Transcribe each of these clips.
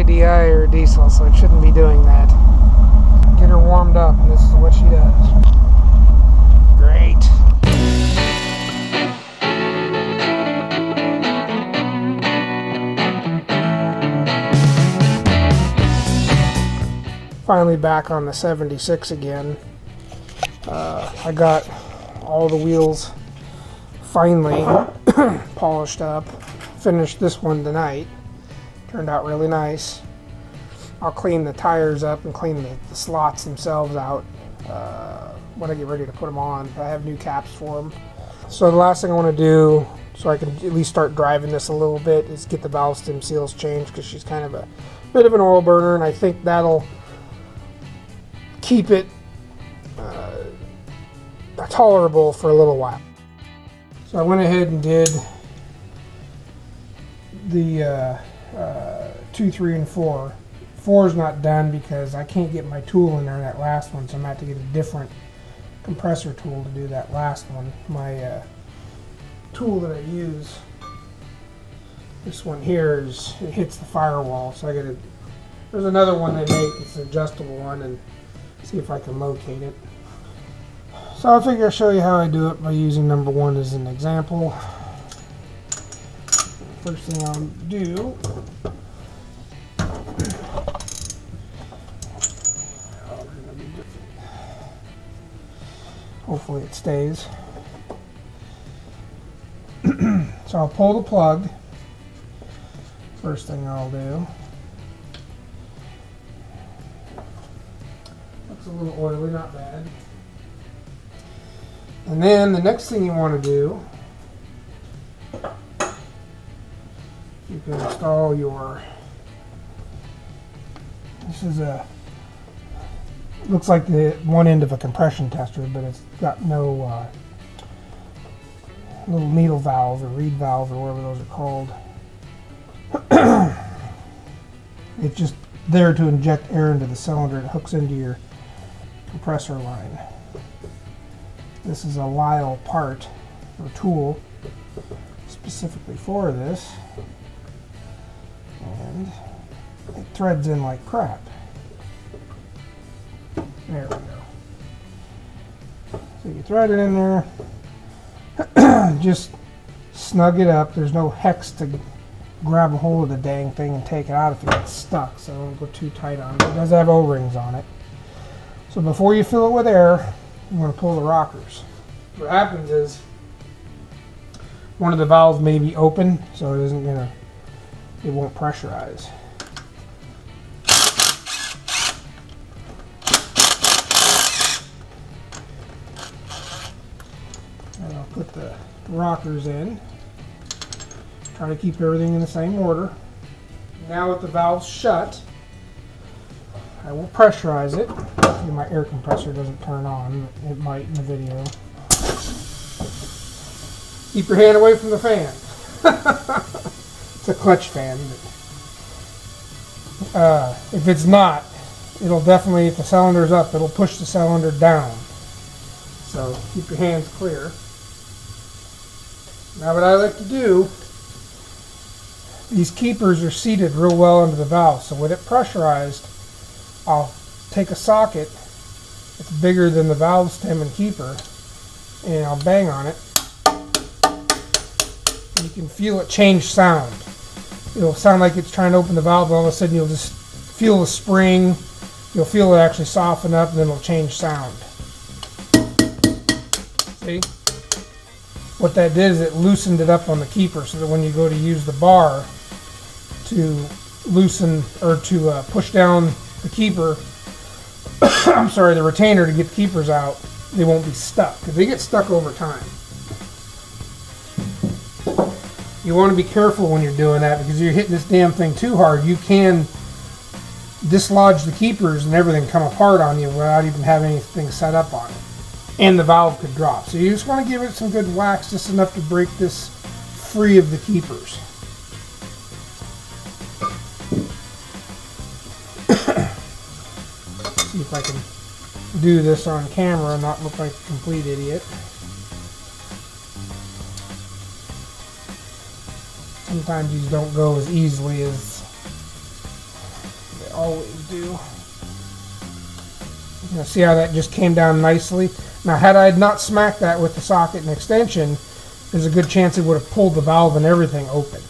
IDI or diesel, so it shouldn't be doing that. Get her warmed up, and this is what she does. Great. Finally back on the 76 again. Uh, I got all the wheels finally polished up. Finished this one tonight. Turned out really nice. I'll clean the tires up and clean the, the slots themselves out uh, when I get ready to put them on. I have new caps for them. So the last thing I want to do, so I can at least start driving this a little bit, is get the valve stem seals changed because she's kind of a bit of an oil burner, and I think that'll keep it uh, tolerable for a little while. So I went ahead and did the uh, uh, 2, 3, and 4. 4 is not done because I can't get my tool in there that last one, so I'm going to have to get a different compressor tool to do that last one. My uh, tool that I use, this one here, is it hits the firewall, so I got to. There's another one they make, it's an adjustable one, and see if I can locate it. So I figure I'll show you how I do it by using number one as an example. First thing I'll do Hopefully it stays. so I'll pull the plug. First thing I'll do. Looks a little oily, not bad. And then the next thing you want to do, you can install your, this is a, looks like the one end of a compression tester, but it's got no uh, little needle valve or reed valve or whatever those are called. it's just there to inject air into the cylinder. It hooks into your compressor line. This is a Lisle part or tool specifically for this. And it threads in like crap. There we go. So you thread it in there. Just snug it up. There's no hex to grab a hold of the dang thing and take it out if it gets stuck. So don't go too tight on it. It does have O-rings on it. So before you fill it with air, you want to pull the rockers. What happens is one of the valves may be open, so it isn't gonna, it won't pressurize. And I'll put the rockers in. Try to keep everything in the same order. Now with the valves shut, I will pressurize it. My air compressor doesn't turn on. It might in the video. Keep your hand away from the fan. a clutch fan. But, uh, if it's not, it'll definitely, if the cylinder's up, it'll push the cylinder down. So keep your hands clear. Now what I like to do, these keepers are seated real well under the valve. So with it pressurized, I'll take a socket that's bigger than the valve stem and keeper and I'll bang on it. You can feel it change sound. It'll sound like it's trying to open the valve, but all of a sudden you'll just feel the spring. You'll feel it actually soften up and then it'll change sound. See? What that did is it loosened it up on the keeper so that when you go to use the bar to loosen or to uh, push down the keeper, I'm sorry, the retainer to get the keepers out, they won't be stuck because they get stuck over time. You want to be careful when you're doing that because you're hitting this damn thing too hard. You can dislodge the keepers and everything come apart on you without even having anything set up on it. And the valve could drop. So you just want to give it some good whacks, just enough to break this free of the keepers. See if I can do this on camera and not look like a complete idiot. Sometimes these don't go as easily as they always do. See how that just came down nicely? Now had I not smacked that with the socket and extension, there's a good chance it would have pulled the valve and everything open.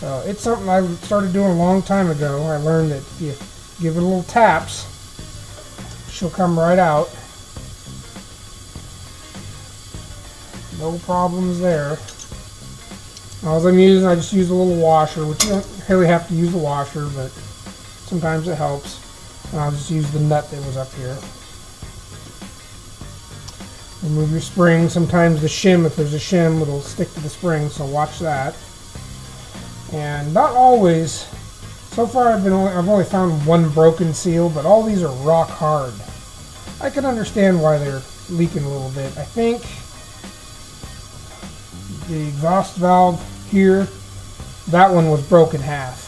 So it's something I started doing a long time ago. I learned that if you give it a little taps, she'll come right out. No problems there. All I'm using, I just use a little washer, which you don't really have to use a washer, but sometimes it helps. And I'll just use the nut that was up here. Remove your spring. Sometimes the shim, if there's a shim, it'll stick to the spring, so watch that. And not always. So far, I've been only, I've only found one broken seal, but all these are rock hard. I can understand why they're leaking a little bit. I think the exhaust valve here, that one was broken half.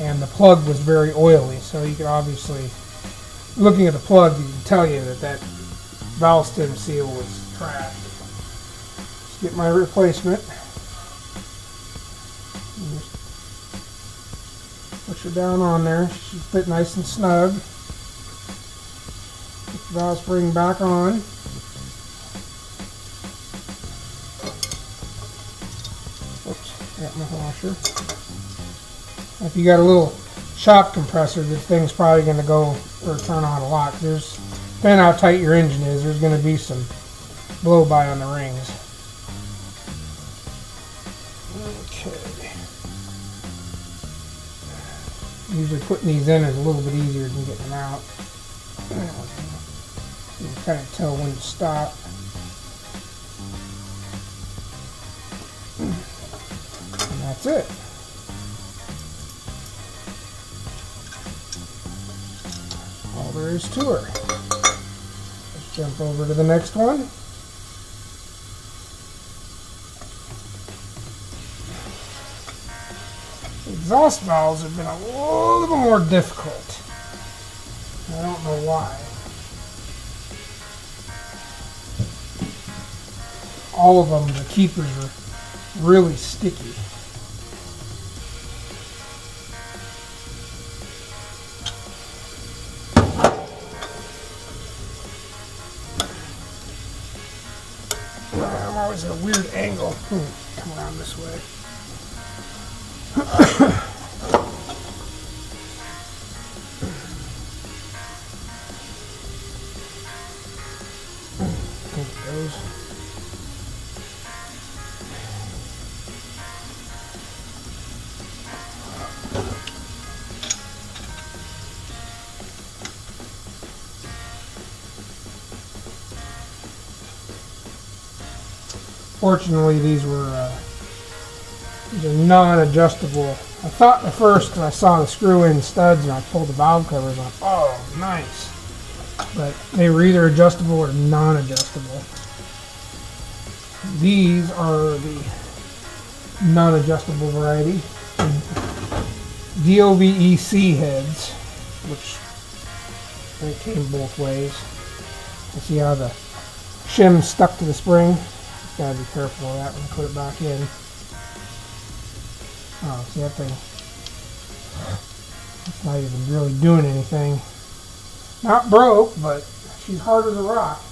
And the plug was very oily, so you can obviously, looking at the plug, you can tell you that that valve stem seal was trash. Let's get my replacement. Push her down on there. Should fit nice and snug. Put the valve spring back on. If you got a little shock compressor, the thing's probably going to go or turn on a lot. There's, depending how tight your engine is, there's going to be some blow by on the rings. Okay. Usually putting these in is a little bit easier than getting them out. You can kind of tell when to stop. That's it. All there is to her. Let's jump over to the next one. exhaust valves have been a little more difficult. I don't know why. All of them, the keepers are really sticky. Always at a weird angle. Come around this way. Fortunately, these were uh, these are non-adjustable. I thought at first when I saw the screw-in studs and I pulled the valve covers off, oh, nice. But they were either adjustable or non-adjustable. These are the non-adjustable variety. DOVEC heads, which they came both ways. You see how the shim stuck to the spring? Gotta be careful of that when you put it back in. Oh, see that thing? It's not even really doing anything. Not broke, but she's hard as a rock.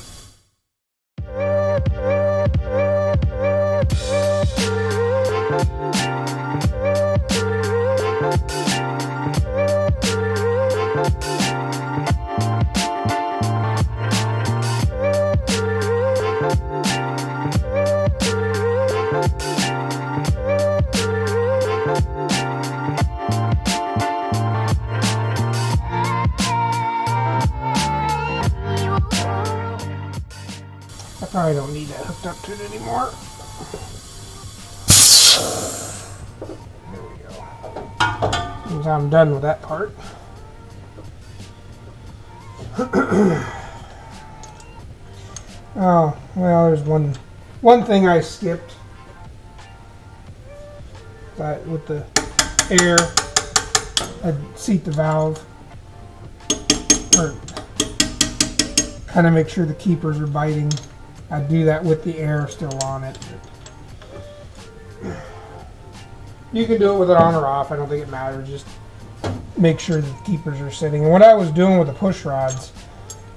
It anymore. There we go. I'm done with that part. oh, well, there's one one thing I skipped. That with the air, I'd seat the valve. Or kind of make sure the keepers are biting. I do that with the air still on it. You can do it with it on or off. I don't think it matters. Just make sure the keepers are sitting. And what I was doing with the push rods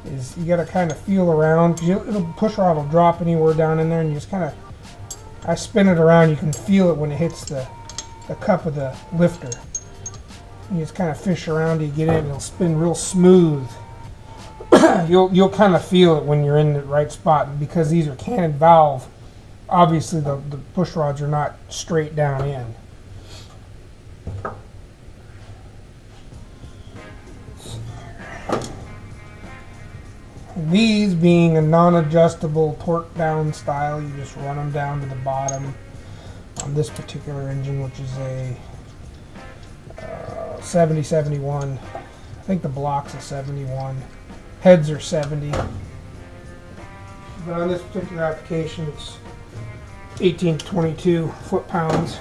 is you got to kind of feel around the push rod will drop anywhere down in there, and you just kind of I spin it around. You can feel it when it hits the the cup of the lifter. You just kind of fish around you get it, and it'll spin real smooth. you'll you'll kind of feel it when you're in the right spot because these are canted valve. Obviously, the, the push rods are not straight down in. These being a non-adjustable torque down style, you just run them down to the bottom on this particular engine, which is a uh, 7071. I think the block's a 71. Heads are 70. But on this particular application, it's 18 to 22 foot-pounds.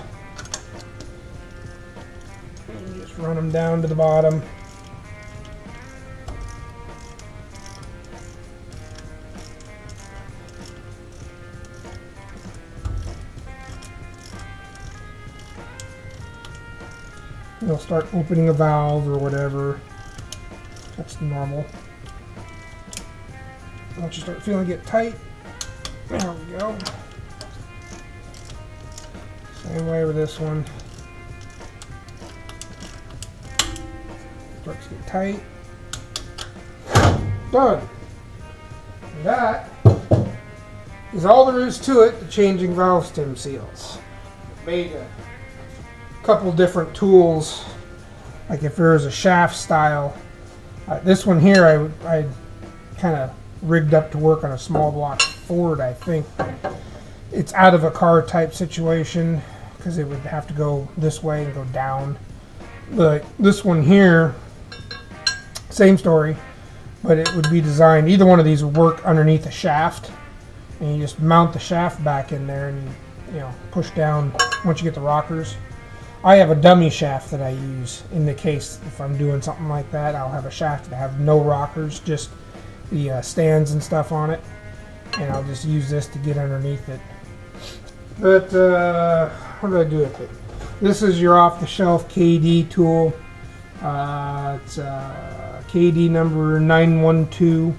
Just run them down to the bottom. You'll start opening a valve or whatever. That's normal. Once you start feeling it tight, there we go. Same way with this one. Starts to get tight. Done. And that is all there is to it, the changing valve stem seals. Made a couple different tools, like if there was a shaft style. Uh, this one here, I, I kind of rigged up to work on a small block Ford, I think. It's out of a car type situation because it would have to go this way and go down. But this one here, same story, but it would be designed, either one of these would work underneath a shaft. And you just mount the shaft back in there and you know push down once you get the rockers. I have a dummy shaft that I use in the case if I'm doing something like that. I'll have a shaft that have no rockers, just the uh, stands and stuff on it, and I'll just use this to get underneath it. But uh, what do I do with it? This is your off-the-shelf KD tool. Uh, it's uh, KD number 912.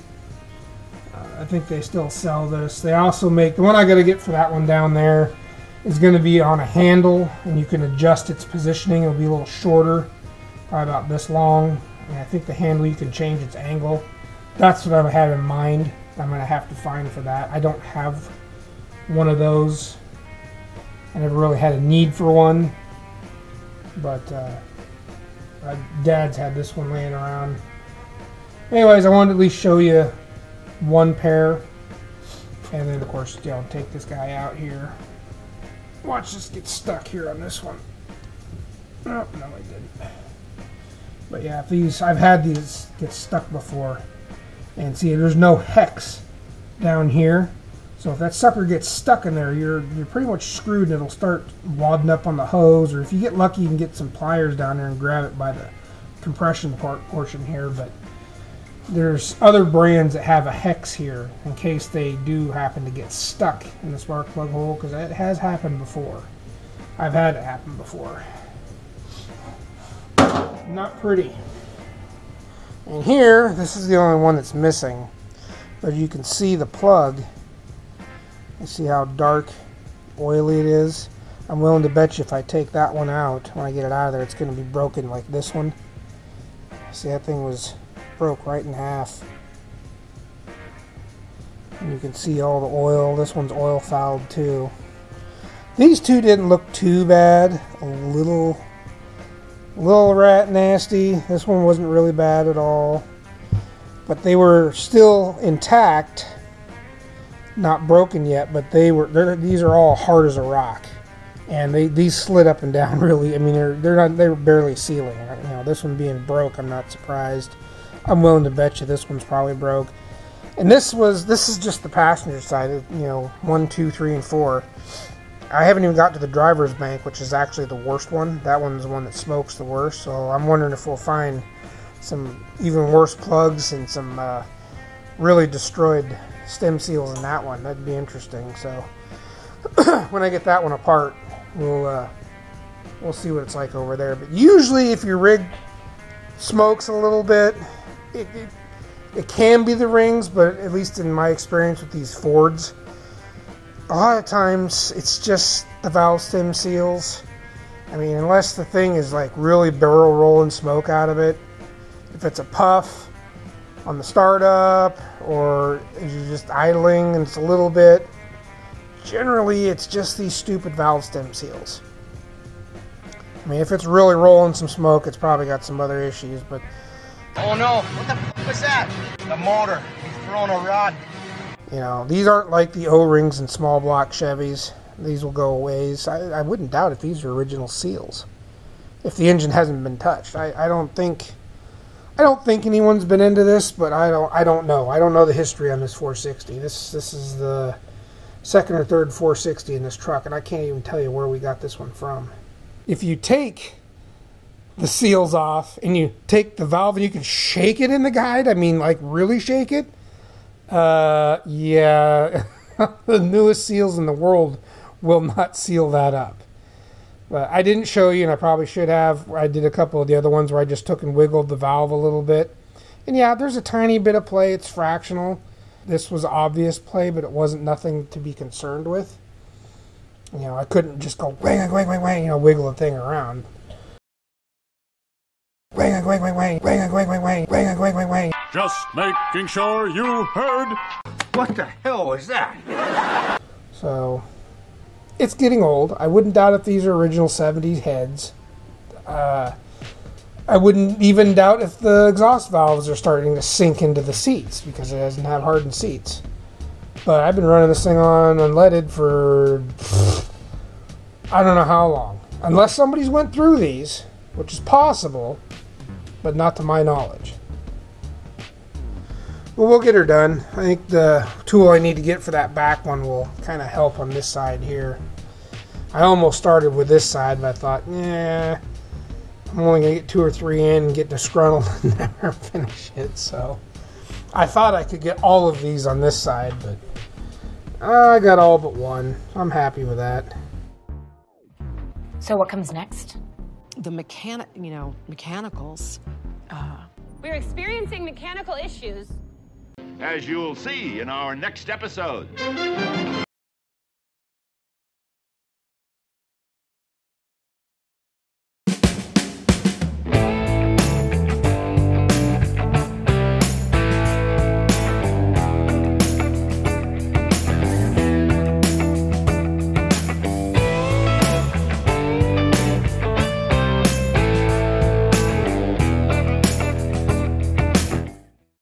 Uh, I think they still sell this. They also make the one I got to get for that one down there is going to be on a handle, and you can adjust its positioning. It'll be a little shorter, probably about this long. And I think the handle you can change its angle that's what I have in mind. I'm going to have to find for that. I don't have one of those. I never really had a need for one. But uh, my dad's had this one laying around. Anyways, I wanted to at least show you one pair. And then, of course, you know, take this guy out here. Watch this get stuck here on this one. Oh, no, I didn't. But yeah, these, I've had these get stuck before. And see, there's no hex down here. So if that sucker gets stuck in there, you're you're pretty much screwed and it'll start wadding up on the hose. Or if you get lucky, you can get some pliers down there and grab it by the compression part portion here. But there's other brands that have a hex here in case they do happen to get stuck in the spark plug hole because that has happened before. I've had it happen before. Not pretty. And here, this is the only one that's missing. But you can see the plug. You see how dark, oily it is. I'm willing to bet you if I take that one out, when I get it out of there, it's going to be broken like this one. See, that thing was broke right in half. And you can see all the oil. This one's oil fouled too. These two didn't look too bad. A little little rat nasty. This one wasn't really bad at all. But they were still intact. Not broken yet, but they were. These are all hard as a rock, and they these slid up and down really. I mean, they're they're not they're barely sealing. You know, this one being broke, I'm not surprised. I'm willing to bet you this one's probably broke. And this was this is just the passenger side. You know, one, two, three, and four. I haven't even got to the driver's bank, which is actually the worst one. That one's the one that smokes the worst. So I'm wondering if we'll find some even worse plugs and some uh, really destroyed stem seals in that one. That'd be interesting. So when I get that one apart, we'll uh, we'll see what it's like over there. But usually, if your rig smokes a little bit. It, it, it can be the rings, but at least in my experience with these Fords, a lot of times it's just the valve stem seals. I mean, unless the thing is like really barrel rolling smoke out of it, if it's a puff on the startup or you're just idling and it's a little bit, generally it's just these stupid valve stem seals. I mean, if it's really rolling some smoke, it's probably got some other issues, but. Oh no, what the f was that? The motor. He's throwing a rod. You know, these aren't like the O-rings and small block Chevys. These will go ways. I, I wouldn't doubt if these are original seals. If the engine hasn't been touched. I, I don't think I don't think anyone's been into this, but I don't I don't know. I don't know the history on this 460. This this is the second or third 460 in this truck, and I can't even tell you where we got this one from. If you take the seals off and you take the valve and you can shake it in the guide, I mean like really shake it, uh, yeah, the newest seals in the world will not seal that up. But I didn't show you, and I probably should have. I did a couple of the other ones where I just took and wiggled the valve a little bit. And yeah, there's a tiny bit of play. It's fractional. This was obvious play, but it wasn't nothing to be concerned with. You know, I couldn't just go wang, wang, wang, wang, you know, wiggle the thing around. Wang, wang, wang, wang, wang, wang, wang, wang, wang, wang, wang, wang. Just making sure you heard. What the hell was that? So, it's getting old. I wouldn't doubt if these are original 70s heads. Uh, I wouldn't even doubt if the exhaust valves are starting to sink into the seats because it doesn't have hardened seats. But I've been running this thing on unleaded for I don't know how long. Unless somebody's went through these, which is possible, but not to my knowledge. Well, we'll get her done. I think the tool I need to get for that back one will kind of help on this side here. I almost started with this side, but I thought, yeah, I'm only going to get two or three in and get disgruntled and never finish it. So I thought I could get all of these on this side, but I got all but one. I'm happy with that. So what comes next? The mechanic, you know, mechanicals. Uh, We're experiencing mechanical issues. As you'll see in our next episode.